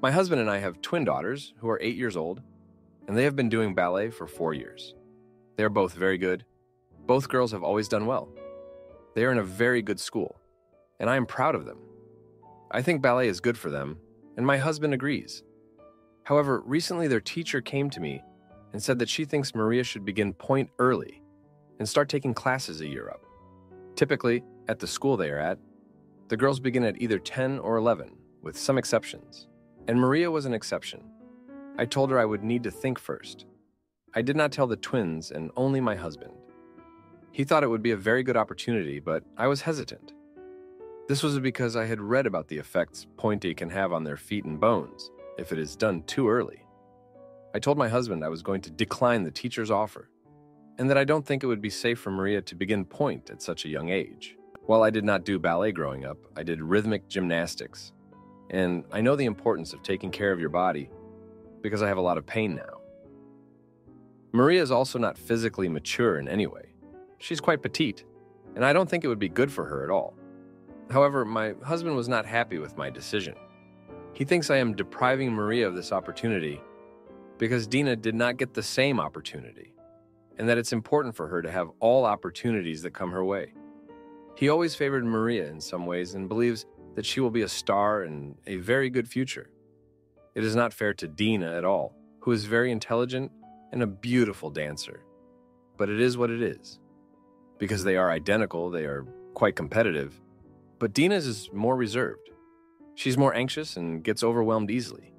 My husband and I have twin daughters who are eight years old, and they have been doing ballet for four years. They are both very good. Both girls have always done well. They are in a very good school, and I am proud of them. I think ballet is good for them, and my husband agrees. However, recently their teacher came to me and said that she thinks Maria should begin pointe early and start taking classes a year up. Typically, at the school they are at, the girls begin at either 10 or 11, with some exceptions. And Maria was an exception. I told her I would need to think first. I did not tell the twins and only my husband. He thought it would be a very good opportunity, but I was hesitant. This was because I had read about the effects pointe can have on their feet and bones if it is done too early. I told my husband I was going to decline the teacher's offer, and that I don't think it would be safe for Maria to begin pointe at such a young age. While I did not do ballet growing up, I did rhythmic gymnastics, and I know the importance of taking care of your body because I have a lot of pain now. Maria is also not physically mature in any way. She's quite petite, and I don't think it would be good for her at all. However, my husband was not happy with my decision. He thinks I am depriving Maria of this opportunity because Dina did not get the same opportunity, and that it's important for her to have all opportunities that come her way. He always favored Maria in some ways and believes that she will be a star and a very good future. It is not fair to Dina at all, who is very intelligent and a beautiful dancer. But it is what it is. Because they are identical, they are quite competitive, but Dina's is more reserved. She's more anxious and gets overwhelmed easily,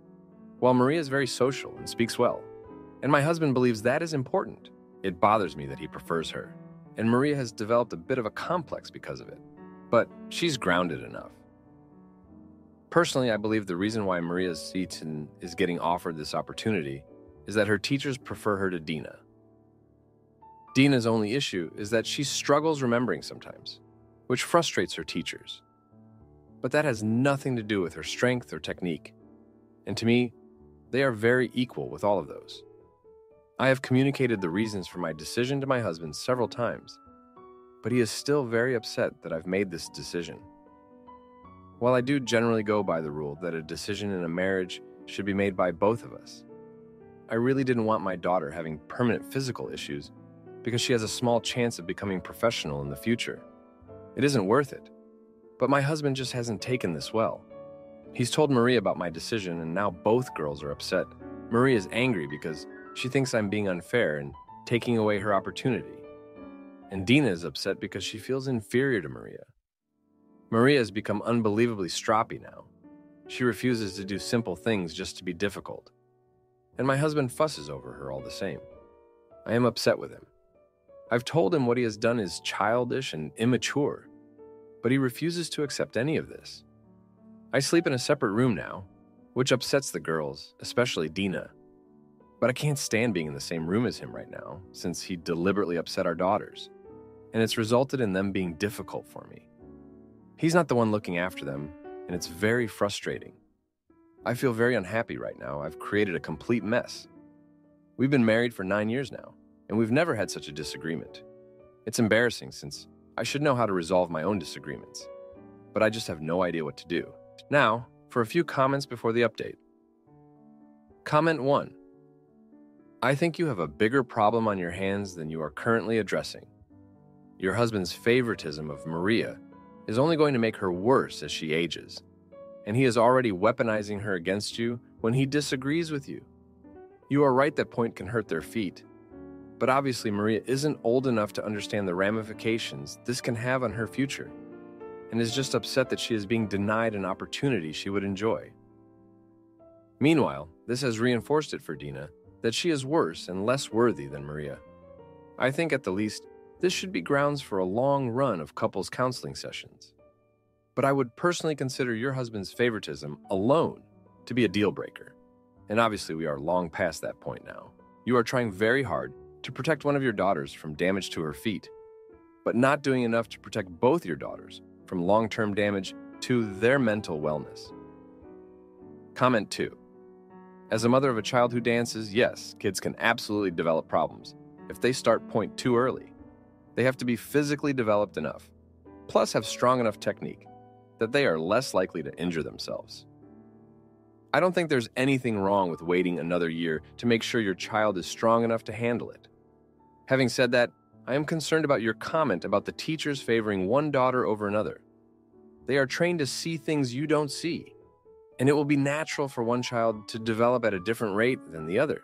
while Maria is very social and speaks well. And my husband believes that is important. It bothers me that he prefers her, and Maria has developed a bit of a complex because of it. But she's grounded enough. Personally, I believe the reason why Maria Seaton is getting offered this opportunity is that her teachers prefer her to Dina. Dina's only issue is that she struggles remembering sometimes, which frustrates her teachers. But that has nothing to do with her strength or technique. And to me, they are very equal with all of those. I have communicated the reasons for my decision to my husband several times, but he is still very upset that I've made this decision. While I do generally go by the rule that a decision in a marriage should be made by both of us, I really didn't want my daughter having permanent physical issues because she has a small chance of becoming professional in the future. It isn't worth it. But my husband just hasn't taken this well. He's told Marie about my decision, and now both girls are upset. Marie is angry because she thinks I'm being unfair and taking away her opportunity. And Dina is upset because she feels inferior to Maria. Maria has become unbelievably stroppy now. She refuses to do simple things just to be difficult. And my husband fusses over her all the same. I am upset with him. I've told him what he has done is childish and immature, but he refuses to accept any of this. I sleep in a separate room now, which upsets the girls, especially Dina. But I can't stand being in the same room as him right now, since he deliberately upset our daughters, and it's resulted in them being difficult for me. He's not the one looking after them, and it's very frustrating. I feel very unhappy right now. I've created a complete mess. We've been married for nine years now, and we've never had such a disagreement. It's embarrassing since I should know how to resolve my own disagreements, but I just have no idea what to do. Now, for a few comments before the update. Comment 1 I think you have a bigger problem on your hands than you are currently addressing. Your husband's favoritism of Maria is only going to make her worse as she ages, and he is already weaponizing her against you when he disagrees with you. You are right that pointe can hurt their feet, but obviously Maria isn't old enough to understand the ramifications this can have on her future, and is just upset that she is being denied an opportunity she would enjoy. Meanwhile, this has reinforced it for Dina that she is worse and less worthy than Maria. I think at the least, this should be grounds for a long run of couples counseling sessions. But I would personally consider your husband's favoritism alone to be a deal breaker. And obviously, we are long past that point now. You are trying very hard to protect one of your daughters from damage to her feet, but not doing enough to protect both your daughters from long term damage to their mental wellness. Comment 2. As a mother of a child who dances, yes, kids can absolutely develop problems if they start pointe too early. They have to be physically developed enough, plus have strong enough technique, that they are less likely to injure themselves. I don't think there's anything wrong with waiting another year to make sure your child is strong enough to handle it. Having said that, I am concerned about your comment about the teachers favoring one daughter over another. They are trained to see things you don't see, and it will be natural for one child to develop at a different rate than the other.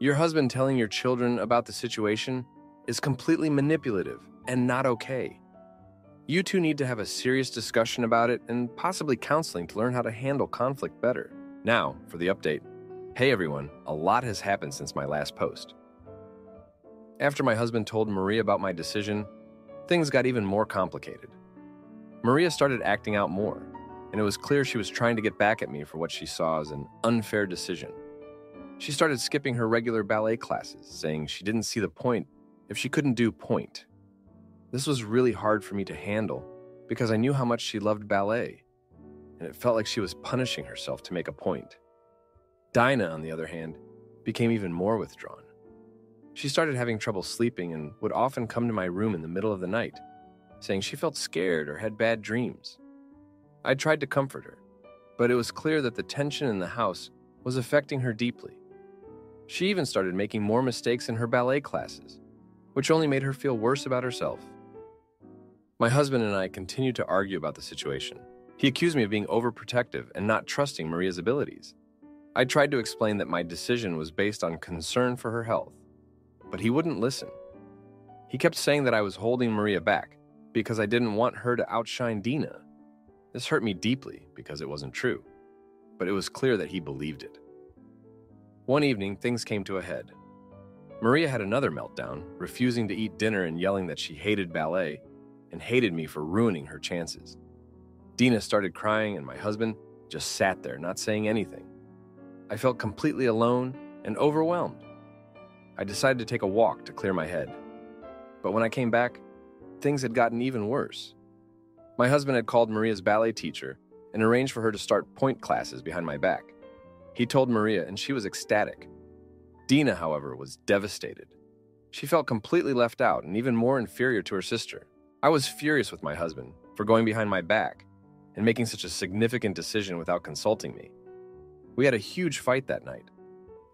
Your husband telling your children about the situation is completely manipulative and not okay. You two need to have a serious discussion about it and possibly counseling to learn how to handle conflict better. Now, for the update. Hey everyone, a lot has happened since my last post. After my husband told Maria about my decision, things got even more complicated. Maria started acting out more, and it was clear she was trying to get back at me for what she saw as an unfair decision. She started skipping her regular ballet classes, saying she didn't see the point if she couldn't do pointe. This was really hard for me to handle because I knew how much she loved ballet, and it felt like she was punishing herself to make a point. Dina, on the other hand, became even more withdrawn. She started having trouble sleeping and would often come to my room in the middle of the night, saying she felt scared or had bad dreams. I tried to comfort her, but it was clear that the tension in the house was affecting her deeply. She even started making more mistakes in her ballet classes, which only made her feel worse about herself. My husband and I continued to argue about the situation. He accused me of being overprotective and not trusting Maria's abilities. I tried to explain that my decision was based on concern for her health, but he wouldn't listen. He kept saying that I was holding Maria back because I didn't want her to outshine Dina. This hurt me deeply because it wasn't true, but it was clear that he believed it. One evening, things came to a head. Maria had another meltdown, refusing to eat dinner and yelling that she hated ballet and hated me for ruining her chances. Dina started crying, and my husband just sat there, not saying anything. I felt completely alone and overwhelmed. I decided to take a walk to clear my head. But when I came back, things had gotten even worse. My husband had called Maria's ballet teacher and arranged for her to start pointe classes behind my back. He told Maria, and she was ecstatic. Dina, however, was devastated. She felt completely left out and even more inferior to her sister. I was furious with my husband for going behind my back and making such a significant decision without consulting me. We had a huge fight that night.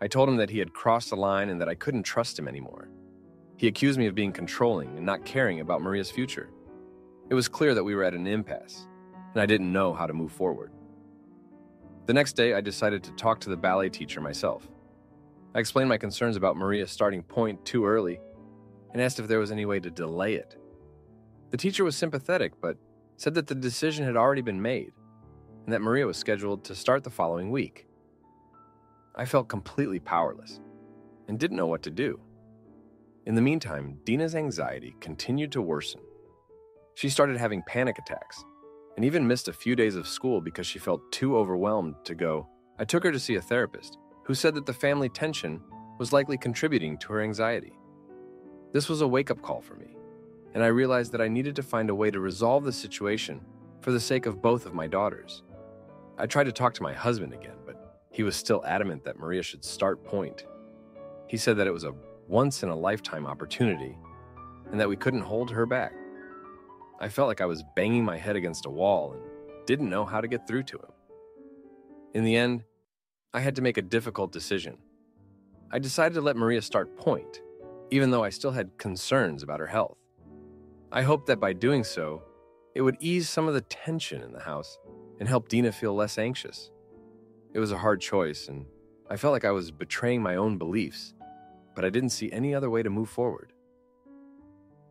I told him that he had crossed the line and that I couldn't trust him anymore. He accused me of being controlling and not caring about Maria's future. It was clear that we were at an impasse, and I didn't know how to move forward. The next day, I decided to talk to the ballet teacher myself. I explained my concerns about Maria starting pointe too early and asked if there was any way to delay it. The teacher was sympathetic, but said that the decision had already been made and that Maria was scheduled to start the following week. I felt completely powerless and didn't know what to do. In the meantime, Dina's anxiety continued to worsen. She started having panic attacks and even missed a few days of school because she felt too overwhelmed to go. I took her to see a therapist who said that the family tension was likely contributing to her anxiety. This was a wake up call for me, and I realized that I needed to find a way to resolve the situation for the sake of both of my daughters. I tried to talk to my husband again, but he was still adamant that Maria should start pointe. He said that it was a once in a lifetime opportunity and that we couldn't hold her back. I felt like I was banging my head against a wall and didn't know how to get through to him. In the end, I had to make a difficult decision. I decided to let Maria start pointe, even though I still had concerns about her health. I hoped that by doing so, it would ease some of the tension in the house and help Dina feel less anxious. It was a hard choice, and I felt like I was betraying my own beliefs, but I didn't see any other way to move forward.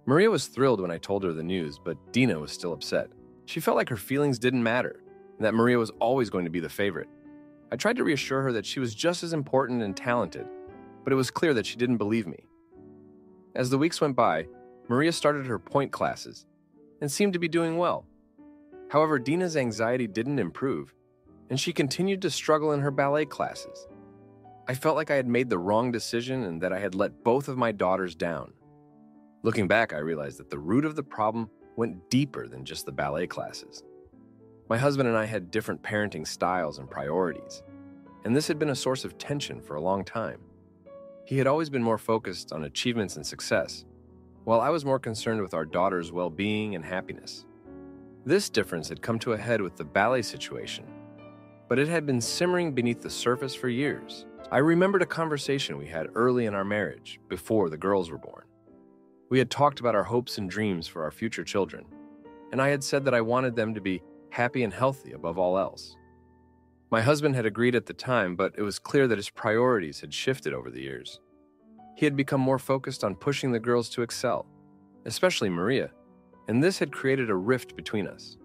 Maria was thrilled when I told her the news, but Dina was still upset. She felt like her feelings didn't matter, and that Maria was always going to be the favorite. I tried to reassure her that she was just as important and talented, but it was clear that she didn't believe me. As the weeks went by, Maria started her pointe classes and seemed to be doing well. However, Dina's anxiety didn't improve, and she continued to struggle in her ballet classes. I felt like I had made the wrong decision and that I had let both of my daughters down. Looking back, I realized that the root of the problem went deeper than just the ballet classes. My husband and I had different parenting styles and priorities, and this had been a source of tension for a long time. He had always been more focused on achievements and success, while I was more concerned with our daughter's well being and happiness. This difference had come to a head with the ballet situation, but it had been simmering beneath the surface for years. I remembered a conversation we had early in our marriage, before the girls were born. We had talked about our hopes and dreams for our future children, and I had said that I wanted them to be happy and healthy above all else. My husband had agreed at the time, but it was clear that his priorities had shifted over the years. He had become more focused on pushing the girls to excel, especially Maria, and this had created a rift between us.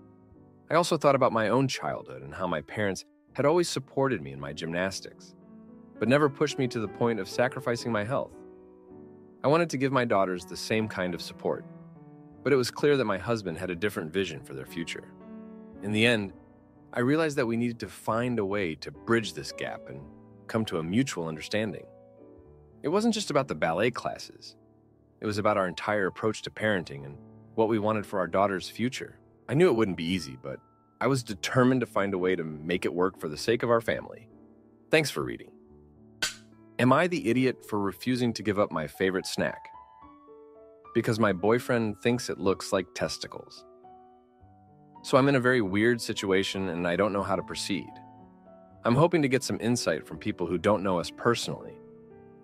I also thought about my own childhood and how my parents had always supported me in my gymnastics, but never pushed me to the point of sacrificing my health. I wanted to give my daughters the same kind of support, but it was clear that my husband had a different vision for their future. In the end, I realized that we needed to find a way to bridge this gap and come to a mutual understanding. It wasn't just about the ballet classes, it was about our entire approach to parenting and what we wanted for our daughter's future. I knew it wouldn't be easy, but I was determined to find a way to make it work for the sake of our family. Thanks for reading. Am I the idiot for refusing to give up my favorite snack? Because my boyfriend thinks it looks like testicles. So I'm in a very weird situation and I don't know how to proceed. I'm hoping to get some insight from people who don't know us personally,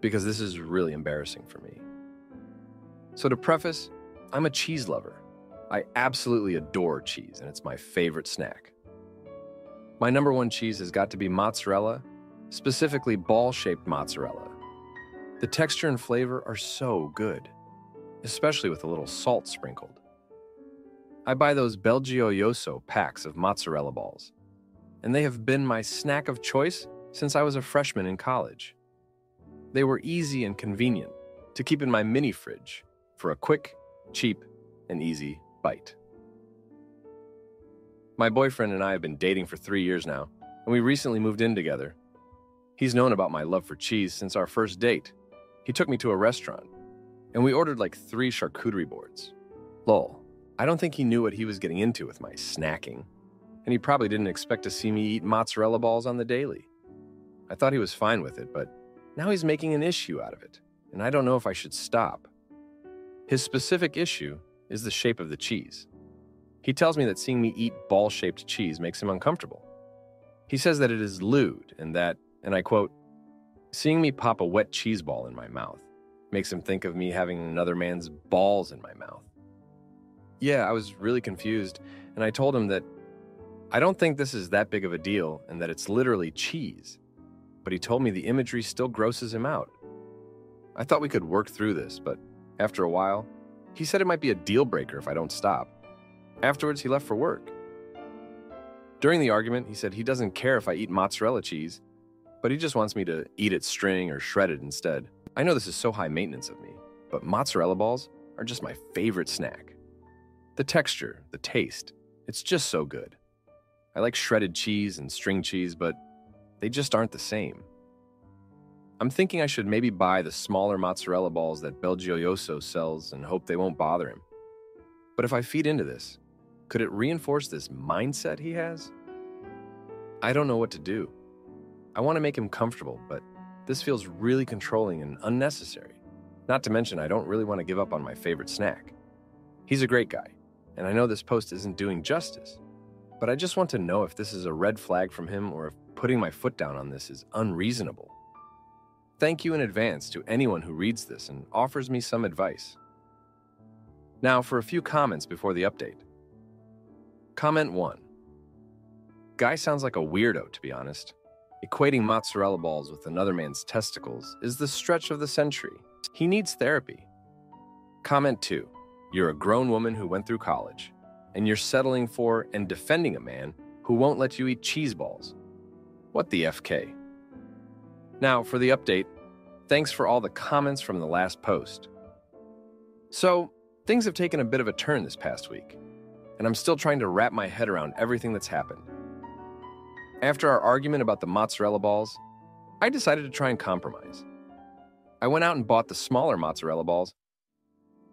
because this is really embarrassing for me. So, to preface, I'm a cheese lover. I absolutely adore cheese, and it's my favorite snack. My number one cheese has got to be mozzarella, specifically ball shaped mozzarella. The texture and flavor are so good, especially with a little salt sprinkled. I buy those Belgioioso packs of mozzarella balls, and they have been my snack of choice since I was a freshman in college. They were easy and convenient to keep in my mini fridge for a quick, cheap, and easy bite. My boyfriend and I have been dating for three years now, and we recently moved in together. He's known about my love for cheese since our first date. He took me to a restaurant, and we ordered like three charcuterie boards. Lol, I don't think he knew what he was getting into with my snacking, and he probably didn't expect to see me eat mozzarella balls on the daily. I thought he was fine with it, but now he's making an issue out of it, and I don't know if I should stop. His specific issue is the shape of the cheese. He tells me that seeing me eat ball shaped cheese makes him uncomfortable. He says that it is lewd and that, and I quote, seeing me pop a wet cheese ball in my mouth makes him think of me having another man's balls in my mouth. Yeah, I was really confused, and I told him that I don't think this is that big of a deal and that it's literally cheese. But he told me the imagery still grosses him out. I thought we could work through this, but after a while, he said it might be a deal breaker if I don't stop. Afterwards, he left for work. During the argument, he said he doesn't care if I eat mozzarella cheese, but he just wants me to eat it string or shredded instead. I know this is so high maintenance of me, but mozzarella balls are just my favorite snack. The texture, the taste, it's just so good. I like shredded cheese and string cheese, but they just aren't the same. I'm thinking I should maybe buy the smaller mozzarella balls that Belgioioso sells and hope they won't bother him. But if I feed into this, could it reinforce this mindset he has? I don't know what to do. I want to make him comfortable, but this feels really controlling and unnecessary. Not to mention, I don't really want to give up on my favorite snack. He's a great guy, and I know this post isn't doing justice, but I just want to know if this is a red flag from him or if putting my foot down on this is unreasonable. Thank you in advance to anyone who reads this and offers me some advice. Now for a few comments before the update. Comment 1 Guy sounds like a weirdo, to be honest. Equating mozzarella balls with another man's testicles is the stretch of the century. He needs therapy. Comment 2 You're a grown woman who went through college, and you're settling for and defending a man who won't let you eat cheese balls. What the FK? Now, for the update, thanks for all the comments from the last post. So, things have taken a bit of a turn this past week, and I'm still trying to wrap my head around everything that's happened. After our argument about the mozzarella balls, I decided to try and compromise. I went out and bought the smaller mozzarella balls,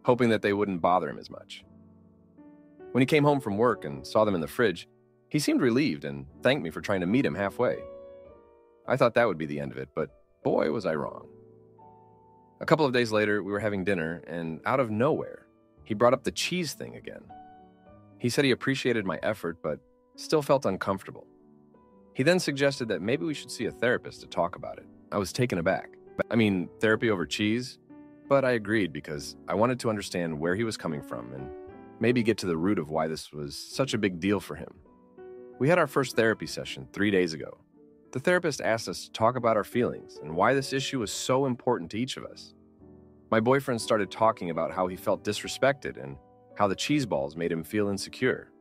hoping that they wouldn't bother him as much. When he came home from work and saw them in the fridge, he seemed relieved and thanked me for trying to meet him halfway. I thought that would be the end of it, but boy, was I wrong. A couple of days later, we were having dinner, and out of nowhere, he brought up the cheese thing again. He said he appreciated my effort, but still felt uncomfortable. He then suggested that maybe we should see a therapist to talk about it. I was taken aback. I mean, therapy over cheese? But I agreed because I wanted to understand where he was coming from and maybe get to the root of why this was such a big deal for him. We had our first therapy session three days ago. The therapist asked us to talk about our feelings and why this issue was so important to each of us. My boyfriend started talking about how he felt disrespected and how the cheese balls made him feel insecure.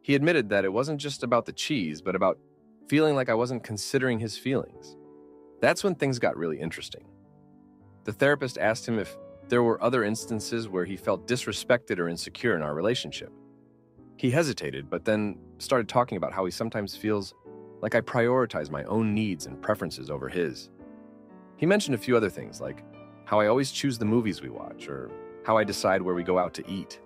He admitted that it wasn't just about the cheese, but about feeling like I wasn't considering his feelings. That's when things got really interesting. The therapist asked him if there were other instances where he felt disrespected or insecure in our relationship. He hesitated, but then started talking about how he sometimes feels like I prioritize my own needs and preferences over his. He mentioned a few other things, like how I always choose the movies we watch, or how I decide where we go out to eat.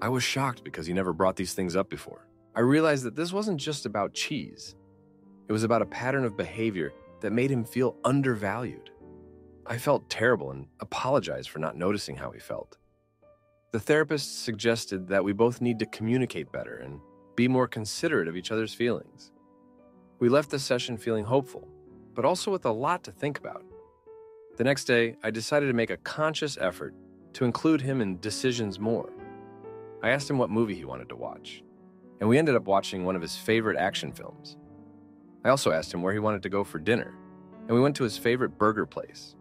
I was shocked because he never brought these things up before. I realized that this wasn't just about cheese, it was about a pattern of behavior that made him feel undervalued. I felt terrible and apologized for not noticing how he felt. The therapist suggested that we both need to communicate better and be more considerate of each other's feelings. We left the session feeling hopeful, but also with a lot to think about. The next day, I decided to make a conscious effort to include him in decisions more. I asked him what movie he wanted to watch, and we ended up watching one of his favorite action films. I also asked him where he wanted to go for dinner, and we went to his favorite burger place.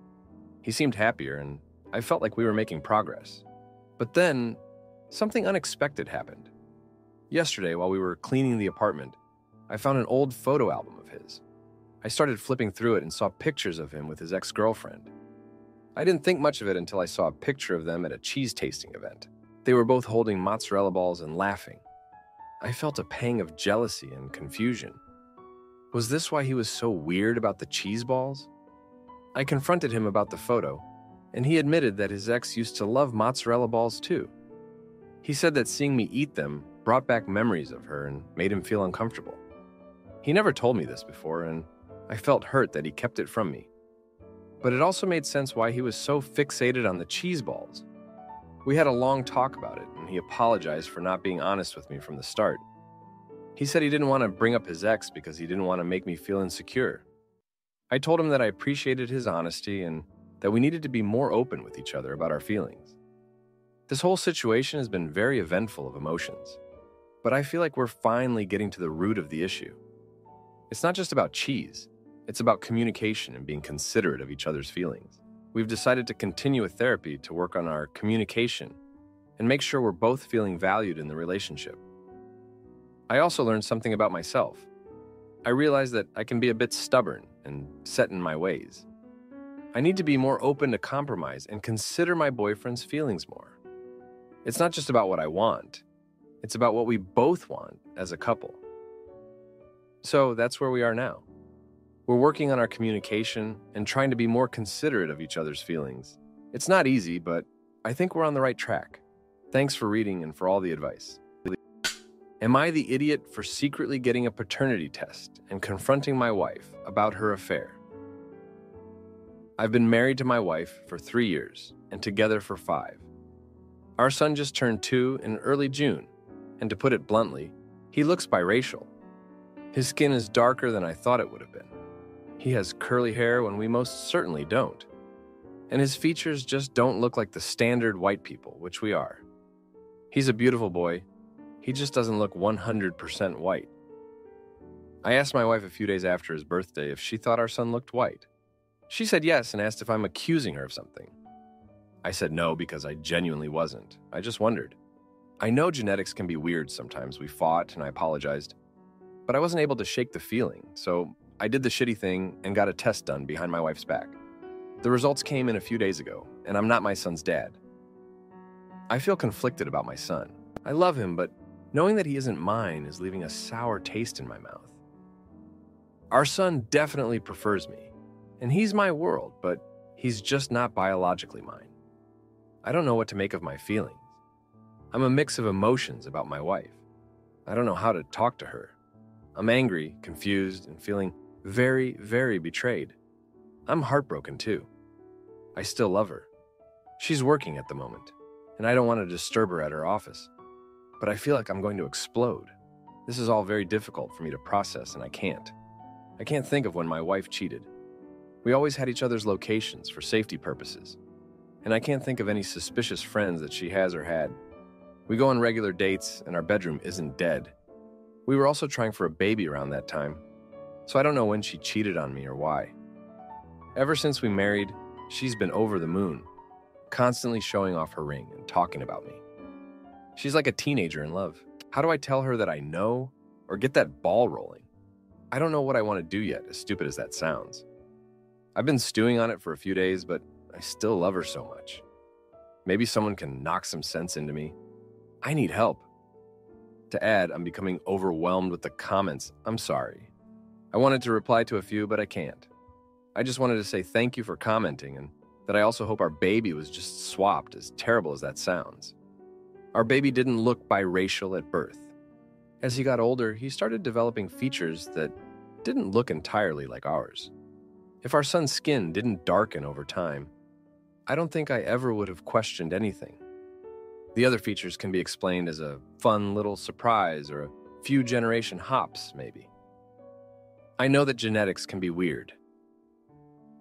He seemed happier, and I felt like we were making progress. But then, something unexpected happened. Yesterday, while we were cleaning the apartment, I found an old photo album of his. I started flipping through it and saw pictures of him with his ex girlfriend. I didn't think much of it until I saw a picture of them at a cheese tasting event. They were both holding mozzarella balls and laughing. I felt a pang of jealousy and confusion. Was this why he was so weird about the cheese balls? I confronted him about the photo, and he admitted that his ex used to love mozzarella balls too. He said that seeing me eat them brought back memories of her and made him feel uncomfortable. He never told me this before, and I felt hurt that he kept it from me. But it also made sense why he was so fixated on the cheese balls. We had a long talk about it, and he apologized for not being honest with me from the start. He said he didn't want to bring up his ex because he didn't want to make me feel insecure. I told him that I appreciated his honesty and that we needed to be more open with each other about our feelings. This whole situation has been very eventful of emotions, but I feel like we're finally getting to the root of the issue. It's not just about cheese, it's about communication and being considerate of each other's feelings. We've decided to continue with therapy to work on our communication and make sure we're both feeling valued in the relationship. I also learned something about myself. I realized that I can be a bit stubborn and set in my ways. I need to be more open to compromise and consider my boyfriend's feelings more. It's not just about what I want, it's about what we both want as a couple. So that's where we are now. We're working on our communication and trying to be more considerate of each other's feelings. It's not easy, but I think we're on the right track. Thanks for reading and for all the advice. Am I the idiot for secretly getting a paternity test and confronting my wife about her affair? I've been married to my wife for three years and together for five. Our son just turned two in early June, and to put it bluntly, he looks biracial. His skin is darker than I thought it would have been. He has curly hair when we most certainly don't. And his features just don't look like the standard white people, which we are. He's a beautiful boy. He just doesn't look 100% white. I asked my wife a few days after his birthday if she thought our son looked white. She said yes and asked if I'm accusing her of something. I said no because I genuinely wasn't. I just wondered. I know genetics can be weird sometimes. We fought and I apologized. But I wasn't able to shake the feeling, so I did the shitty thing and got a test done behind my wife's back. The results came in a few days ago, and I'm not my son's dad. I feel conflicted about my son. I love him, but knowing that he isn't mine is leaving a sour taste in my mouth. Our son definitely prefers me, and he's my world, but he's just not biologically mine. I don't know what to make of my feelings. I'm a mix of emotions about my wife. I don't know how to talk to her. I'm angry, confused, and feeling very, very betrayed. I'm heartbroken too. I still love her. She's working at the moment, and I don't want to disturb her at her office. But I feel like I'm going to explode. This is all very difficult for me to process, and I can't. I can't think of when my wife cheated. We always had each other's locations for safety purposes, and I can't think of any suspicious friends that she has or had. We go on regular dates, and our bedroom isn't dead. We were also trying for a baby around that time, so I don't know when she cheated on me or why. Ever since we married, she's been over the moon, constantly showing off her ring and talking about me. She's like a teenager in love. How do I tell her that I know or get that ball rolling? I don't know what I want to do yet, as stupid as that sounds. I've been stewing on it for a few days, but I still love her so much. Maybe someone can knock some sense into me. I need help. To add, I'm becoming overwhelmed with the comments. I'm sorry. I wanted to reply to a few, but I can't. I just wanted to say thank you for commenting and that I also hope our baby was just swapped, as terrible as that sounds. Our baby didn't look biracial at birth. As he got older, he started developing features that didn't look entirely like ours. If our son's skin didn't darken over time, I don't think I ever would have questioned anything. The other features can be explained as a fun little surprise or a few generation hops, maybe. I know that genetics can be weird.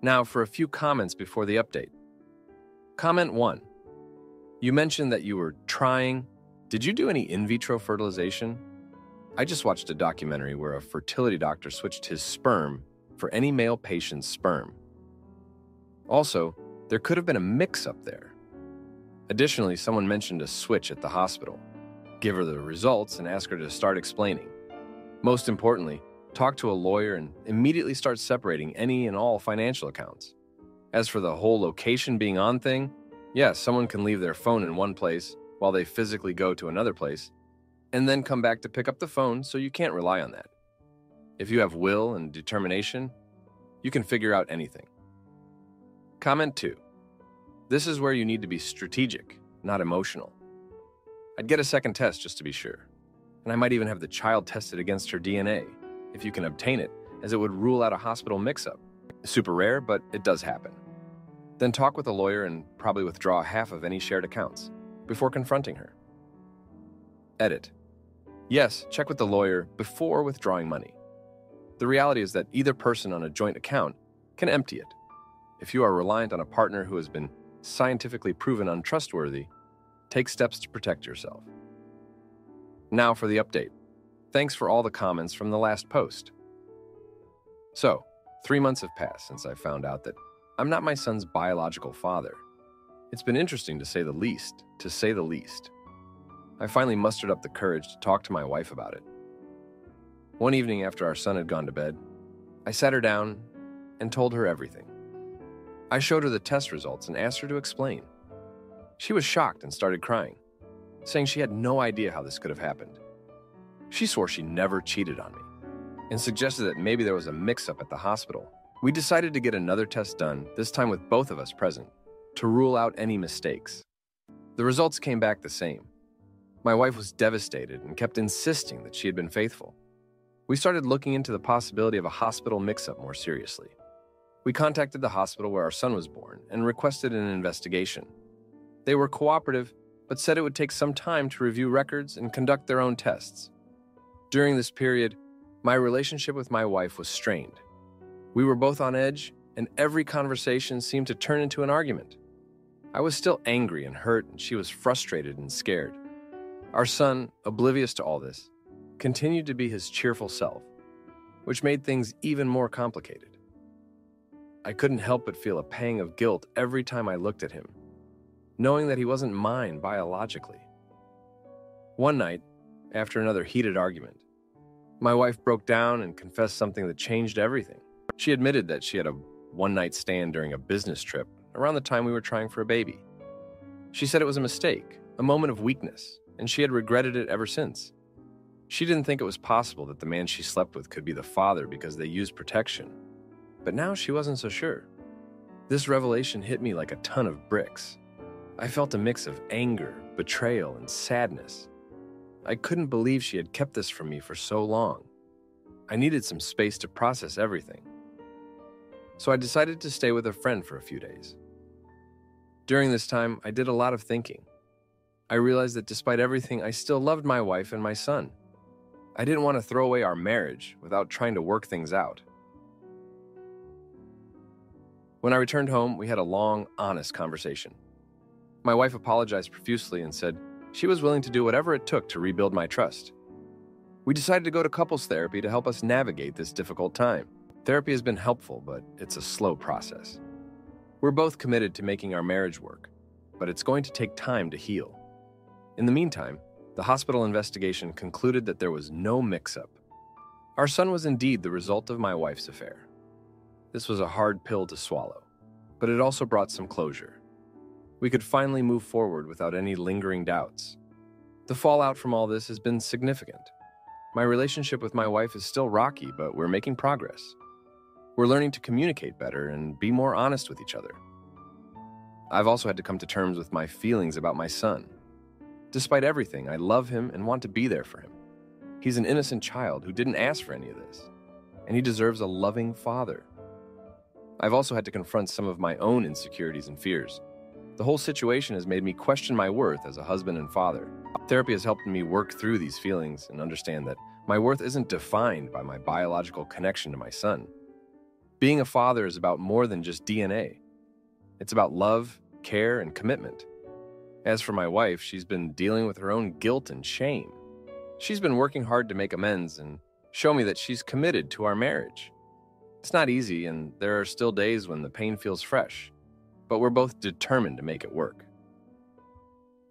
Now, for a few comments before the update. Comment 1 you mentioned that you were trying. Did you do any in vitro fertilization? I just watched a documentary where a fertility doctor switched his sperm for any male patient's sperm. Also, there could have been a mix up there. Additionally, someone mentioned a switch at the hospital. Give her the results and ask her to start explaining. Most importantly, talk to a lawyer and immediately start separating any and all financial accounts. As for the whole location being on thing, Yes, someone can leave their phone in one place while they physically go to another place, and then come back to pick up the phone, so you can't rely on that. If you have will and determination, you can figure out anything. Comment 2. This is where you need to be strategic, not emotional. I'd get a second test just to be sure. And I might even have the child tested against her DNA, if you can obtain it, as it would rule out a hospital mix up. Super rare, but it does happen. Then talk with a lawyer and probably withdraw half of any shared accounts before confronting her. Edit. Yes, check with the lawyer before withdrawing money. The reality is that either person on a joint account can empty it. If you are reliant on a partner who has been scientifically proven untrustworthy, take steps to protect yourself. Now for the update. Thanks for all the comments from the last post. So, three months have passed since I found out that I'm not my son's biological father. It's been interesting to say the least, to say the least. I finally mustered up the courage to talk to my wife about it. One evening after our son had gone to bed, I sat her down and told her everything. I showed her the test results and asked her to explain. She was shocked and started crying, saying she had no idea how this could have happened. She swore she never cheated on me and suggested that maybe there was a mix up at the hospital we decided to get another test done, this time with both of us present, to rule out any mistakes. The results came back the same. My wife was devastated and kept insisting that she had been faithful. We started looking into the possibility of a hospital mix up more seriously. We contacted the hospital where our son was born and requested an investigation. They were cooperative, but said it would take some time to review records and conduct their own tests. During this period, my relationship with my wife was strained we were both on edge, and every conversation seemed to turn into an argument. I was still angry and hurt, and she was frustrated and scared. Our son, oblivious to all this, continued to be his cheerful self, which made things even more complicated. I couldn't help but feel a pang of guilt every time I looked at him, knowing that he wasn't mine biologically. One night, after another heated argument, my wife broke down and confessed something that changed everything. She admitted that she had a one night stand during a business trip around the time we were trying for a baby. She said it was a mistake, a moment of weakness, and she had regretted it ever since. She didn't think it was possible that the man she slept with could be the father because they used protection. But now she wasn't so sure. This revelation hit me like a ton of bricks. I felt a mix of anger, betrayal, and sadness. I couldn't believe she had kept this from me for so long. I needed some space to process everything so I decided to stay with a friend for a few days. During this time, I did a lot of thinking. I realized that despite everything, I still loved my wife and my son. I didn't want to throw away our marriage without trying to work things out. When I returned home, we had a long, honest conversation. My wife apologized profusely and said she was willing to do whatever it took to rebuild my trust. We decided to go to couples therapy to help us navigate this difficult time. Therapy has been helpful, but it's a slow process. We're both committed to making our marriage work, but it's going to take time to heal. In the meantime, the hospital investigation concluded that there was no mix up. Our son was indeed the result of my wife's affair. This was a hard pill to swallow, but it also brought some closure. We could finally move forward without any lingering doubts. The fallout from all this has been significant. My relationship with my wife is still rocky, but we're making progress. We're learning to communicate better and be more honest with each other. I've also had to come to terms with my feelings about my son. Despite everything, I love him and want to be there for him. He's an innocent child who didn't ask for any of this, and he deserves a loving father. I've also had to confront some of my own insecurities and fears. The whole situation has made me question my worth as a husband and father. Therapy has helped me work through these feelings and understand that my worth isn't defined by my biological connection to my son. Being a father is about more than just DNA. It's about love, care, and commitment. As for my wife, she's been dealing with her own guilt and shame. She's been working hard to make amends and show me that she's committed to our marriage. It's not easy, and there are still days when the pain feels fresh, but we're both determined to make it work.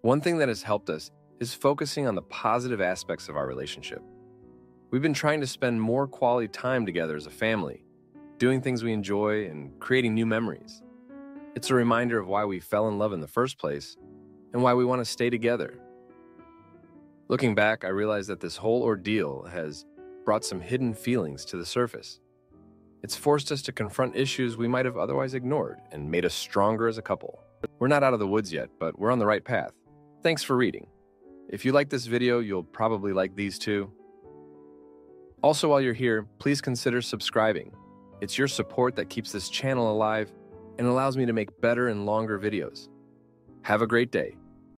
One thing that has helped us is focusing on the positive aspects of our relationship. We've been trying to spend more quality time together as a family, doing things we enjoy and creating new memories. It's a reminder of why we fell in love in the first place and why we want to stay together. Looking back, I realize that this whole ordeal has brought some hidden feelings to the surface. It's forced us to confront issues we might have otherwise ignored and made us stronger as a couple. We're not out of the woods yet, but we're on the right path. Thanks for reading. If you like this video, you'll probably like these too. Also, while you're here, please consider subscribing. It's your support that keeps this channel alive and allows me to make better and longer videos. Have a great day.